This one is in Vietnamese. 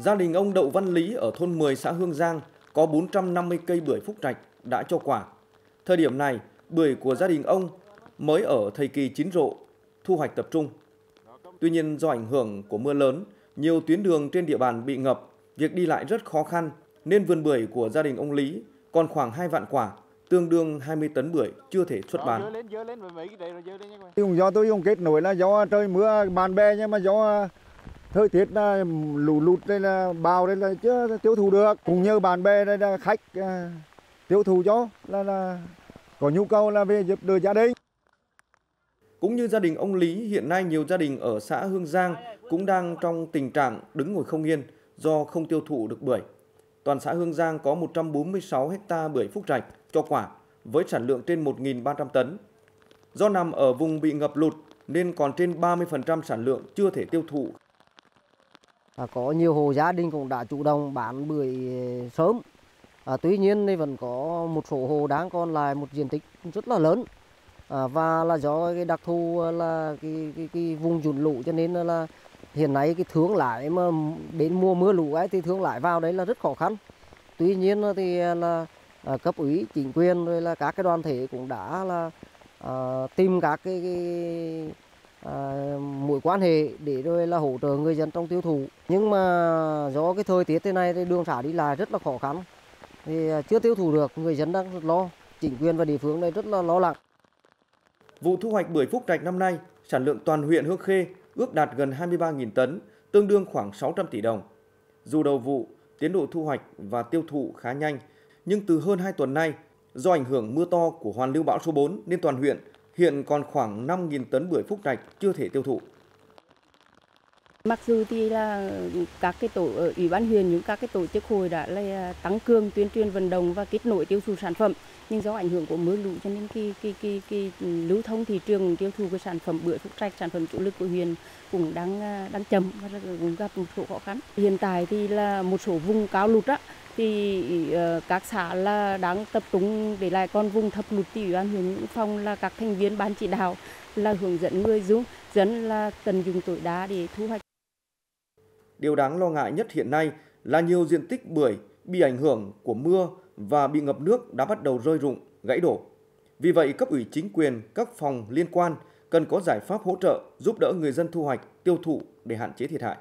Gia đình ông Đậu Văn Lý ở thôn 10 xã Hương Giang có 450 cây bưởi phúc trạch đã cho quả. Thời điểm này, bưởi của gia đình ông mới ở thời kỳ chín rộ, thu hoạch tập trung. Tuy nhiên do ảnh hưởng của mưa lớn, nhiều tuyến đường trên địa bàn bị ngập, việc đi lại rất khó khăn nên vườn bưởi của gia đình ông Lý còn khoảng 2 vạn quả, tương đương 20 tấn bưởi chưa thể xuất bán. Do tôi dùng kết nối là do trời mưa bạn bè nhưng mà do thời tiết là lũ lụt đây là bào đây là chưa tiêu thụ được cũng như bạn bè đây là khách à, tiêu thụ cho là, là có nhu cầu là về giúp đỡ gia đình. Cũng như gia đình ông Lý, hiện nay nhiều gia đình ở xã Hương Giang cũng đang trong tình trạng đứng ngồi không yên do không tiêu thụ được bưởi. Toàn xã Hương Giang có 146 ha bưởi phúc trạch cho quả với sản lượng trên 1.300 tấn. Do nằm ở vùng bị ngập lụt nên còn trên 30% sản lượng chưa thể tiêu thụ. À, có nhiều hộ gia đình cũng đã chủ động bán bưởi ờ, sớm. À, tuy nhiên thì vẫn có một số hộ đang còn lại một diện tích rất là lớn. À, và là do cái đặc thù là cái, cái, cái vùng rụt lũ cho nên là hiện nay cái thương lại mà đến mùa mưa lũ ấy thì thương lại vào đấy là rất khó khăn. Tuy nhiên thì là à, cấp ủy chính quyền rồi là các cái đoàn thể cũng đã là à, tìm các cái, cái à, mối quan hệ để rồi là hỗ trợ người dân trong tiêu thụ. Nhưng mà do cái thời tiết thế này thì đường xá đi lại rất là khó khăn. Thì à, chưa tiêu thụ được người dân đang rất lo. Chính quyền và địa phương đây rất là lo lắng. Vụ thu hoạch bưởi phúc trạch năm nay sản lượng toàn huyện Hương Khê ước đạt gần 23.000 tấn tương đương khoảng 600 tỷ đồng. Dù đầu vụ tiến độ thu hoạch và tiêu thụ khá nhanh nhưng từ hơn 2 tuần nay do ảnh hưởng mưa to của hoàn lưu bão số 4 nên toàn huyện hiện còn khoảng 5.000 tấn bưởi phúc trạch chưa thể tiêu thụ. Mặc dù thì là các cái tổ ở ủy ban huyện những các cái tổ chức hội đã là tăng cường tuyên truyền vận động và kết nối tiêu thụ sản phẩm nhưng do ảnh hưởng của mưa lũ cho nên cái cái cái, cái, lưu thông thị trường tiêu thụ cái sản phẩm bưởi phúc trạch sản phẩm chủ lực của huyện cũng đang à, đang chậm và cũng gặp một số khó khăn. Hiện tại thì là một số vùng cao lụt á thì uh, các xã là đang tập trung để lại con vùng thấp lụt thì ủy ban huyện những là các thành viên ban chỉ đạo là hướng dẫn người dùng dân là tận dụng tối đa để thu hoạch. Điều đáng lo ngại nhất hiện nay là nhiều diện tích bưởi bị ảnh hưởng của mưa và bị ngập nước đã bắt đầu rơi rụng, gãy đổ. Vì vậy, cấp ủy chính quyền, các phòng liên quan cần có giải pháp hỗ trợ giúp đỡ người dân thu hoạch, tiêu thụ để hạn chế thiệt hại.